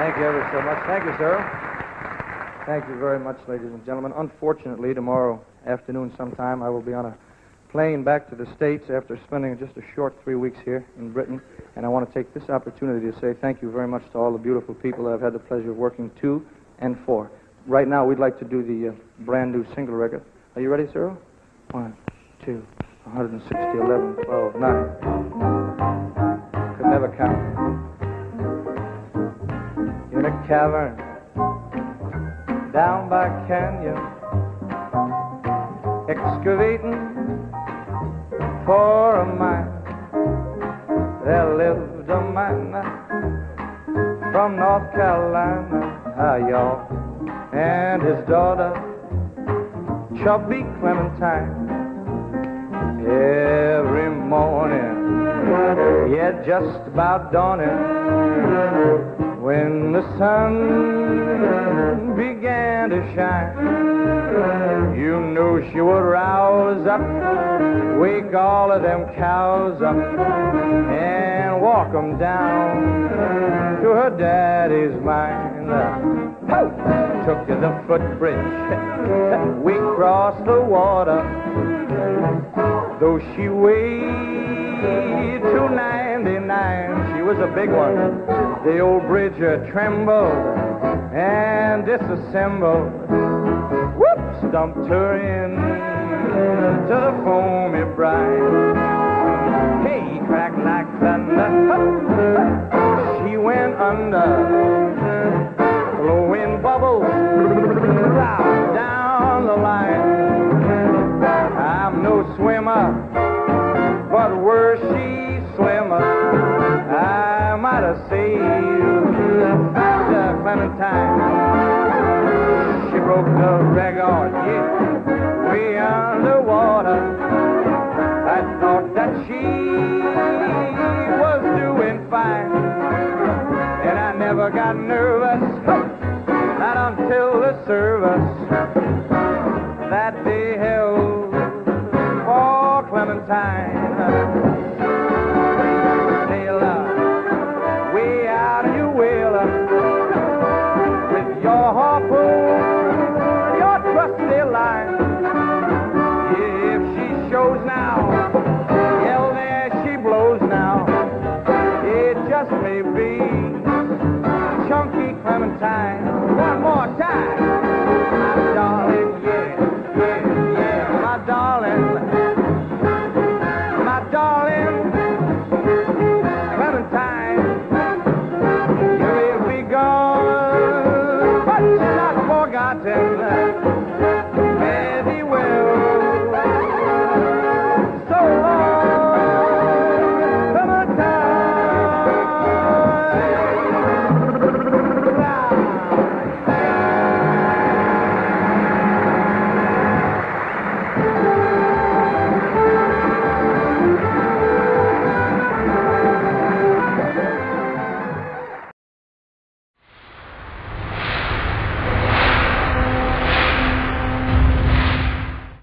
Thank you ever so much. Thank you, sir. Thank you very much, ladies and gentlemen. Unfortunately, tomorrow afternoon sometime, I will be on a plane back to the States after spending just a short three weeks here in Britain. And I want to take this opportunity to say thank you very much to all the beautiful people I've had the pleasure of working to and for. Right now, we'd like to do the uh, brand new single record. Are you ready, Cyril? One, two, 160, 11, 12, 9. Could never count. Cavern down by canyon, excavating for a mine. There lived a man from North Carolina, y'all, and his daughter, Chubby Clementine. Every morning, yeah, just about dawning, when the sun began to shine, you knew she would rouse up, wake all of them cows up, and walk 'em down to her daddy's mine. Took to the footbridge, we crossed the water, though she weighed 299, she was a big one. The old bridge uh, trembled and disassembled. Whoops, dumped her in to the foamy brine. Hey, crack like thunder. She went under, down the line. I'm no swimmer, but were she slimmer, I might have saved the Clementine. She broke the record, yeah, way underwater. I thought that she was doing fine, and I never got nervous, not until the service that they held for Clementine. Sailor, way out of your whaler with your harpoon, your trusty line. If she shows now, hell there she blows now. It just may be. Fatima